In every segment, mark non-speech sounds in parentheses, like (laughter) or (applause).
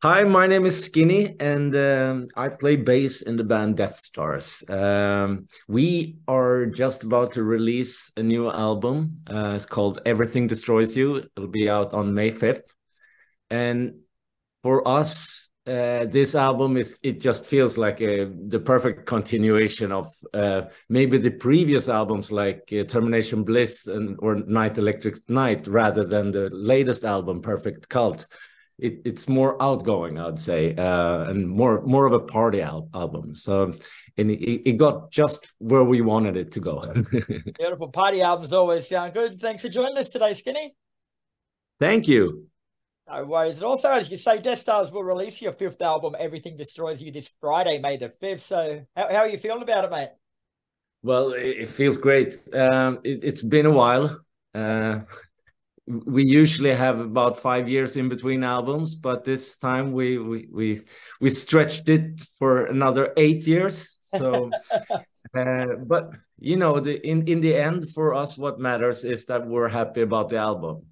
Hi, my name is Skinny, and um, I play bass in the band Deathstars. Um, we are just about to release a new album. Uh, it's called Everything Destroys You. It'll be out on May 5th. And for us, uh, this album is it just feels like a, the perfect continuation of uh, maybe the previous albums like uh, Termination Bliss and or Night Electric Night rather than the latest album Perfect Cult it, it's more outgoing, I'd say, uh, and more more of a party al album. So, and it, it, got just where we wanted it to go. (laughs) Beautiful party albums always sound good. Thanks for joining us today, Skinny. Thank you. No worries. And also, as you say, Deathstars will release your fifth album, Everything Destroys You, this Friday, May the 5th. So, how, how are you feeling about it, mate? Well, it, feels great. Um, it, has been a while. Uh, we usually have about five years in between albums, but this time we we we, we stretched it for another eight years. So, (laughs) uh, but you know, the in in the end, for us, what matters is that we're happy about the album.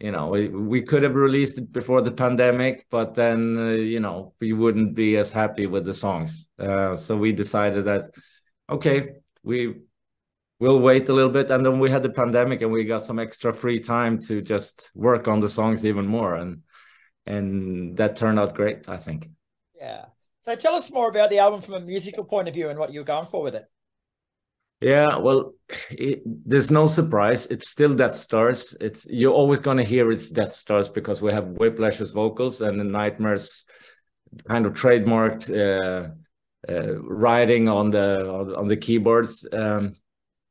You know, we, we could have released it before the pandemic, but then uh, you know we wouldn't be as happy with the songs. Uh, so we decided that okay, we we'll wait a little bit and then we had the pandemic and we got some extra free time to just work on the songs even more and and that turned out great i think. Yeah. So tell us more about the album from a musical point of view and what you're going for with it. Yeah well it, there's no surprise. It's still Deathstars. It's you're always going to hear it's Deathstars because we have Whiplasher's vocals and the nightmares kind of trademarked uh, uh, writing on the on the keyboards. Um,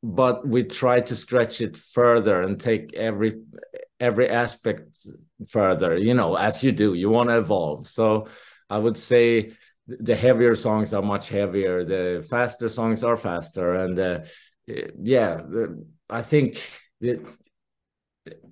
but we try to stretch it further and take every every aspect further you know as you do you want to evolve. So i would say the heavier songs are much heavier the faster songs are faster and uh, yeah i think the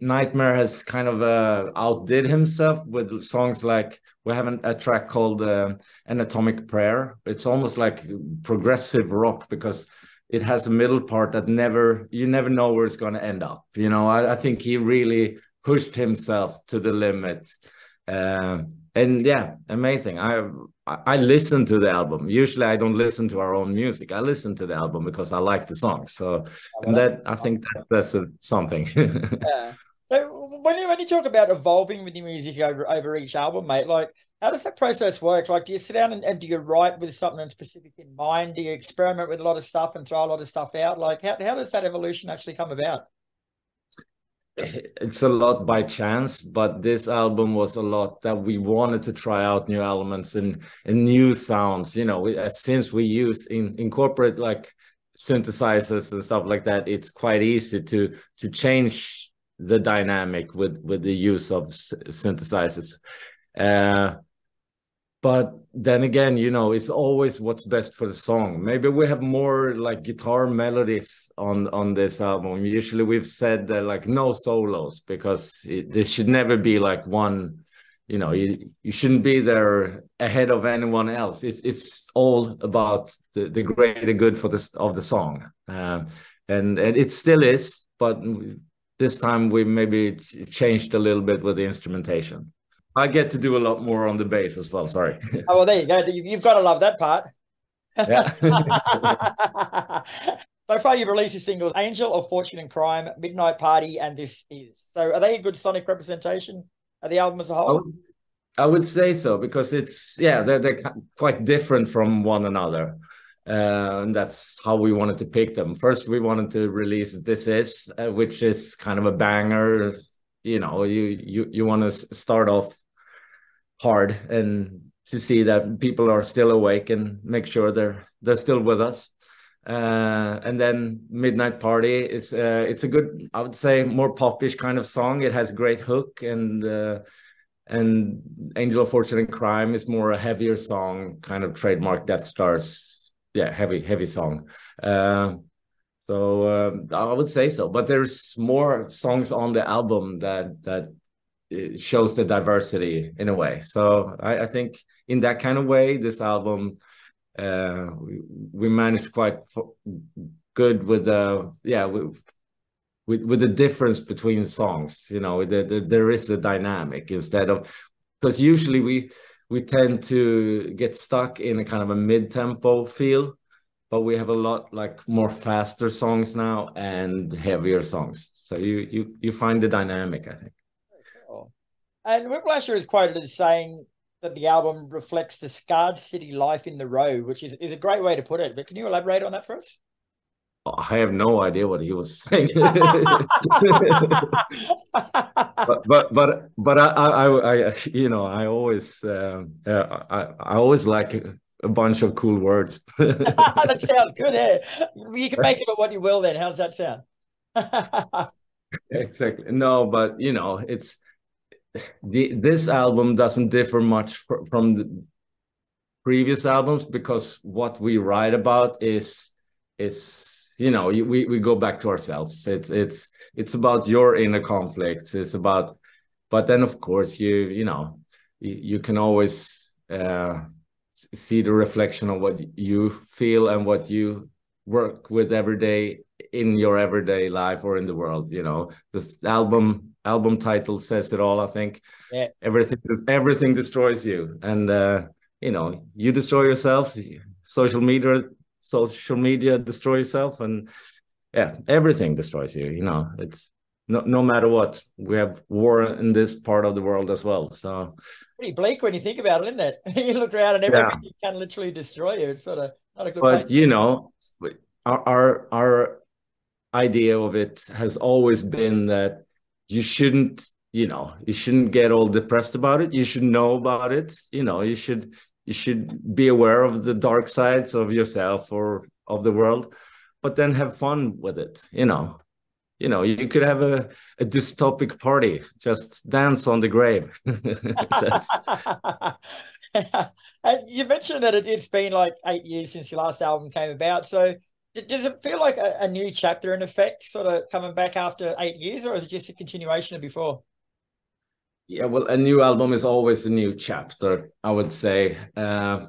nightmare has kind of uh, outdid himself with songs like we have an, a track called uh, an atomic prayer. It's almost like progressive rock because it has a middle part that never you never know where it's going to end up you know? I, I, think he really pushed himself to the limit. Um, and yeah amazing. I i listen to the album. Usually i don't listen to our own music. I listen to the album because i like the song so oh, and that i think that that's a, something. (laughs) Yeah so when you, when you talk about evolving with your music over, over each album, mate, like how does that process work? Like, do you sit down and, and do you write with something specific in mind? Do you experiment with a lot of stuff and throw a lot of stuff out? Like, how, how does that evolution actually come about? It's a lot by chance, but this album was a lot that we wanted to try out new elements and, and new sounds. You know, we, uh, since we use in incorporate like synthesizers and stuff like that, it's quite easy to to change the dynamic with with the use of synthesizers. Uh, but then again you know it's always what's best for the song. Maybe we have more like guitar melodies on on this album. Usually we've said that like no solos because it, this should never be like one you know you, you shouldn't be there ahead of anyone else. It's it's all about the the greater good for this of the song. Uh, and and it still is but this time we maybe changed a little bit with the instrumentation. I get to do a lot more on the bass as well. Sorry. (laughs) Oh well, there you go. You've got to love that part. Yeah. (laughs) so far, you've released your singles "Angel of Fortune and Crime," "Midnight Party," and "This Is." So, are they a good sonic representation of the album as a whole? I would, I would say so because it's yeah, they're they're quite different from one another. Uh, and that's how we wanted to pick them. First, we wanted to release "This Is," uh, which is kind of a banger. You know, you you you want to start off hard and to see that people are still awake and make sure they're they're still with us. Uh, and then Midnight Party is uh, it's a good, I would say, more popish kind of song. It has great hook and uh, and Angel of Fortune and Crime is more a heavier song, kind of trademark Deathstars yeah heavy heavy song. Uh, so uh, i would say so but there's more songs on the album that that shows the diversity in a way. So i, I think in that kind of way this album uh, we, we managed quite good with the yeah with, with with the difference between songs you know the, the, there is a dynamic instead of because usually we we tend to get stuck in a kind of a mid-tempo feel but we have a lot like more faster songs now and heavier songs. So you you you find the dynamic i think. Cool. and whiplasher is quoted as saying that the album reflects the scarred city life in the row which is, is a great way to put it. But can you elaborate on that for us I have no idea what he was (laughs) saying. (laughs) but, but but but I, I I you know I always uh, I I always like a bunch of cool words. (laughs) that sounds good. Eh? You can make it what you will. Then how's that sound? exactly. No, but you know it's the this album doesn't differ much fr from the previous albums because what we write about is is you know we we go back to ourselves. It's it's it's about your inner conflicts. It's about but then of course you you know you, you can always uh, see the reflection of what you feel and what you work with every day in your everyday life or in the world you know. The album album title says it all i think. Yeah. Everything everything destroys you. And uh you know you destroy yourself social media social media destroy yourself and yeah everything destroys you you know it's no, no matter what we have war in this part of the world as well so pretty bleak when you think about it isn't it (laughs) you look around and everything yeah. can literally destroy you it's sort of not a good but place. you know our, our our idea of it has always been that you shouldn't you know you shouldn't get all depressed about it you should know about it you know you should you should be aware of the dark sides of yourself or of the world but then have fun with it you know. You know you could have a, a dystopic party just dance on the grave. (laughs) You mentioned that it, has been like eight years since your last album came about so does it feel like a, a new chapter in effect sort of coming back after eight years or is it just a continuation of before yeah, well, a new album is always a new chapter, I would say. Uh,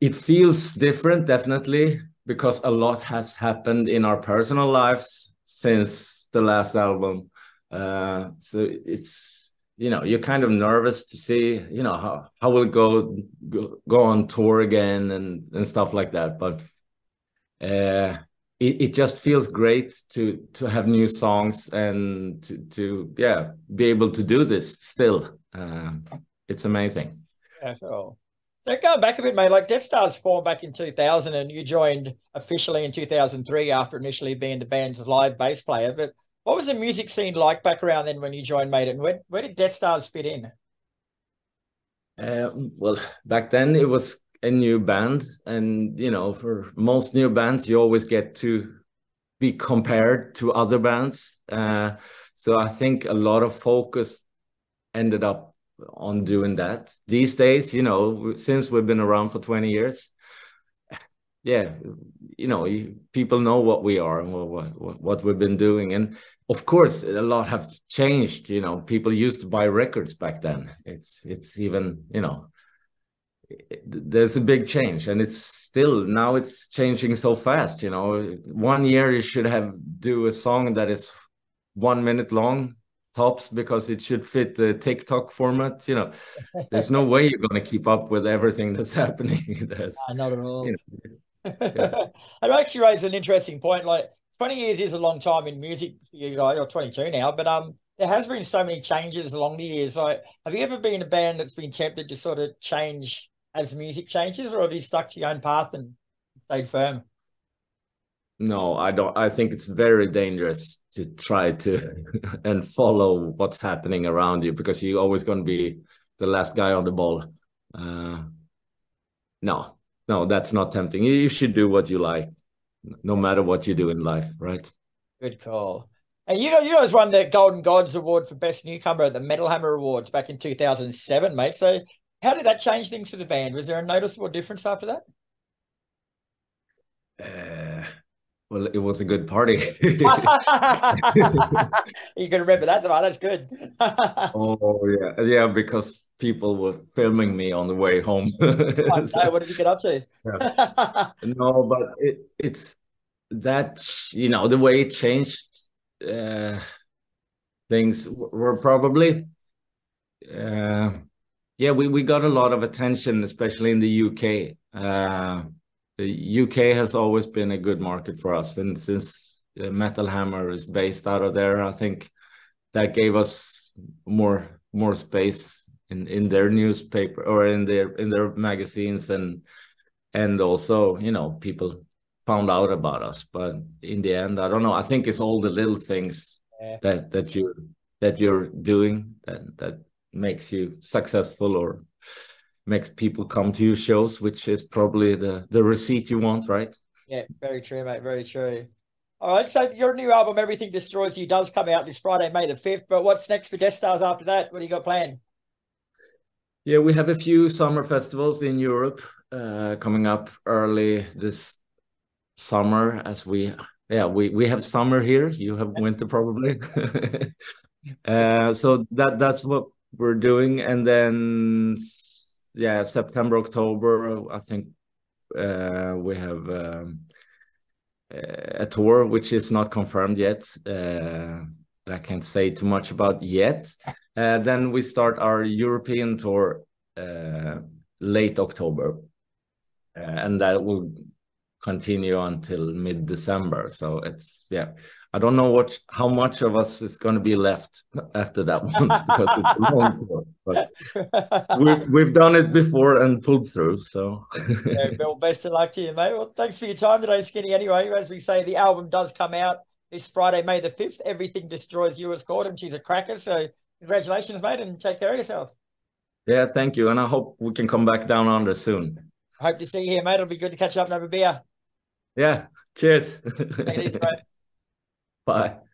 it feels different, definitely, because a lot has happened in our personal lives since the last album. Uh, so it's you know you're kind of nervous to see you know how how will go go, go on tour again and and stuff like that. But uh, it, it just feels great to to have new songs and to, to yeah be able to do this still. Um, it's amazing. Yeah so so going back a bit mate like Deathstars formed back in 2000 and you joined officially in 2003 after initially being the band's live bass player. But what was the music scene like back around then when you joined mate and where, where did Deathstars fit in? Uh, well back then it was a new band. And you know for most new bands you always get to be compared to other bands. Uh, so i think a lot of focus ended up on doing that. These days you know since we've been around for 20 years yeah you know people know what we are and what, what we've been doing. And of course a lot have changed. You know people used to buy records back then. It's it's even you know there's a big change and it's still now it's changing so fast you know. One year you should have do a song that is one minute long tops because it should fit the tiktok format you know. There's no way you're going to keep up with everything that's (laughs) happening. That's, not at all. you know, yeah. (laughs) it actually raises an interesting point like 20 years is a long time in music for you guys you're 22 now but um there has been so many changes along the years like have you ever been a band that's been tempted to sort of change as music changes, or have you stuck to your own path and stayed firm? No, I don't. I think it's very dangerous to try to (laughs) and follow what's happening around you because you're always going to be the last guy on the ball. Uh, no, no, that's not tempting. You should do what you like, no matter what you do in life, right? Good call. And you know, you guys won the Golden Gods Award for Best Newcomer at the Metal Hammer Awards back in 2007, mate. So how did that change things for the band? Was there a noticeable difference after that? Uh, well, it was a good party. (laughs) (laughs) you can remember that, That's good. (laughs) oh yeah, yeah, because people were filming me on the way home. what did you get up to? yeah. No, but it, it's that you know the way it changed uh, things were probably. Uh, yeah, we, we got a lot of attention, especially in the UK. Uh, the UK has always been a good market for us, and since uh, Metal Hammer is based out of there, I think that gave us more more space in in their newspaper or in their in their magazines and and also you know people found out about us but in the end i don't know i think it's all the little things yeah. that that you that you're doing that that makes you successful or makes people come to your shows, which is probably the the receipt you want, right? Yeah, very true, mate. Very true. All right, so your new album, Everything Destroys You, does come out this Friday, May the 5th. But what's next for Deathstars after that? What do you got planned? Yeah, we have a few summer festivals in Europe uh, coming up early this summer as we yeah we we have summer here you have winter probably (laughs) uh, so that that's what we're doing. And then yeah september october i think uh, we have um, a tour which is not confirmed yet. Uh, i can't say too much about yet. Uh, then we start our european tour uh, late october. Uh, and that will continue until mid december so it's yeah I don't know what how much of us is going to be left after that (laughs) one because it's a long tour. But we've we've done it before and pulled through. So yeah, Bill, best of luck to you, mate. Well, thanks for your time today, Skinny. Anyway, as we say, the album does come out this Friday, May the fifth. Everything destroys you as called, and she's a cracker. So congratulations, mate, and take care of yourself. Yeah, thank you, and I hope we can come back down under soon. Hope to see you here, mate. It'll be good to catch up and have a beer. Yeah. Cheers. Easy. Bye. (laughs)